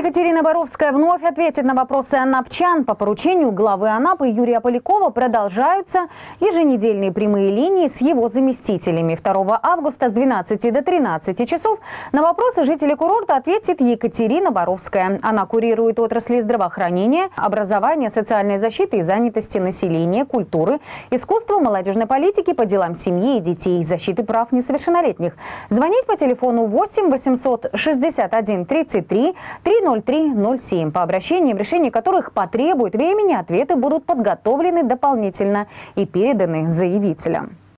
Екатерина Боровская вновь ответит на вопросы анапчан. По поручению главы Анапы Юрия Полякова продолжаются еженедельные прямые линии с его заместителями. 2 августа с 12 до 13 часов на вопросы жителей курорта ответит Екатерина Боровская. Она курирует отрасли здравоохранения, образования, социальной защиты и занятости населения, культуры, искусства, молодежной политики, по делам семьи и детей, защиты прав несовершеннолетних. Звонить по телефону 8 861 33 3 0307, по обращениям, решения которых потребует времени, ответы будут подготовлены дополнительно и переданы заявителям.